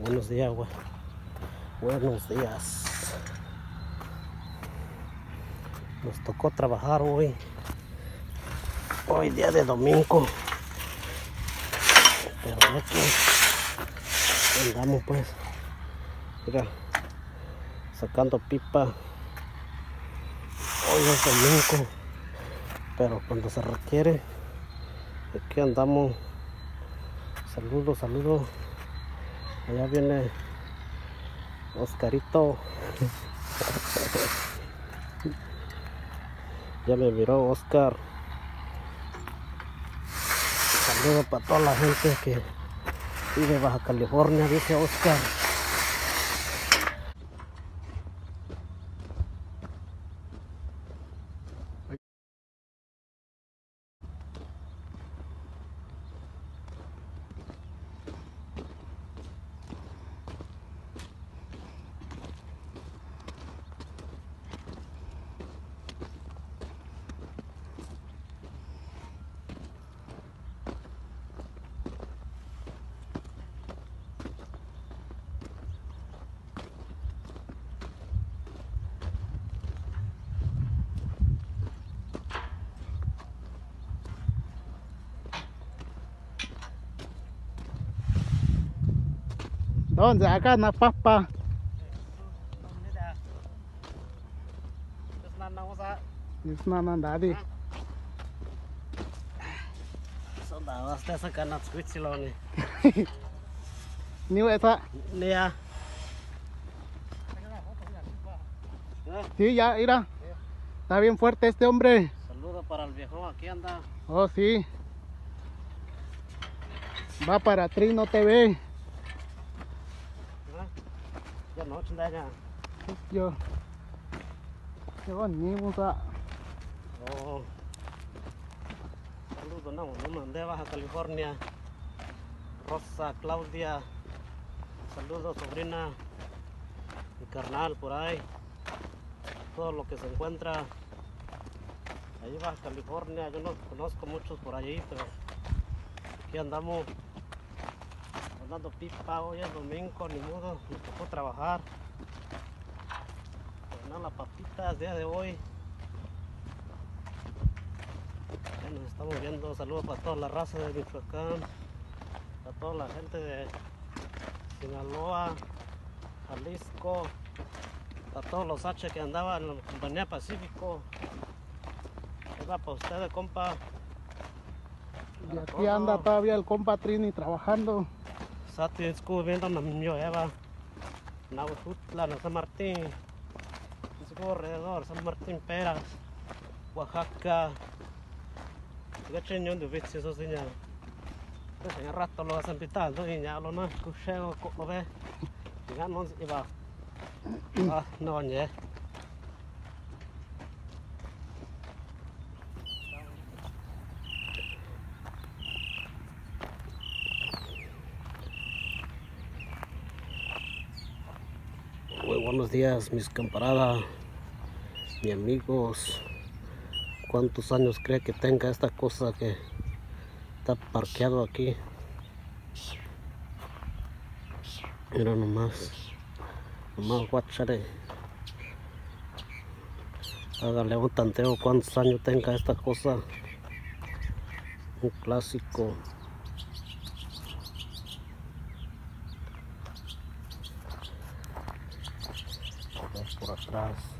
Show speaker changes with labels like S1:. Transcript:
S1: Buenos días. Buenos días. Nos tocó trabajar hoy. Hoy día de domingo. Pero aquí andamos pues. Mira. Sacando pipa. Hoy es domingo. Pero cuando se requiere. Aquí andamos. Saludos, saludos. Allá viene Oscarito. ya me miró Oscar. Saludos para toda la gente que vive Baja California, dice Oscar.
S2: ¿Dónde? Acá en la papa. It's not on daddy.
S1: Sonda, hasta esa cana Switzerland.
S2: New esa.
S1: Lea.
S2: Sí, ya, mira. Está bien fuerte este hombre.
S1: Saludos para el viejo, aquí anda.
S2: Oh, sí. Va para Trino TV.
S1: Ya no, chindaña.
S2: Yo. Qué bonito.
S1: Oh. Saludos, no, no mandé Baja California. Rosa, Claudia. Saludos, sobrina. Mi carnal por ahí. Todo lo que se encuentra. Ahí Baja California. Yo no conozco muchos por allí, pero aquí andamos. Andando pipa, hoy es domingo, ni modo, nos tocó trabajar. No, las papitas día de hoy. Ya nos estamos viendo. Saludos para toda la raza de Michoacán, para toda la gente de Sinaloa, Jalisco, para todos los H que andaban en la compañía Pacífico. Era para ustedes, compa.
S2: Y aquí anda todavía el compa Trini trabajando.
S1: Sati en school viendo na mio Eva. Nahuatl, San Martín. Es alrededor, San Martín Peras, Oaxaca. Ya chenyo de vits eso señal. Pues en rato lo hacen pitando y ya lo no cucheo lo ve. Ya no iba. Ah, no ñe. Muy buenos días, mis camaradas, mis amigos. ¿Cuántos años cree que tenga esta cosa que está parqueado aquí? Mira nomás, nomás guachare. Hágale un tanteo cuántos años tenga esta cosa. Un clásico. para trás.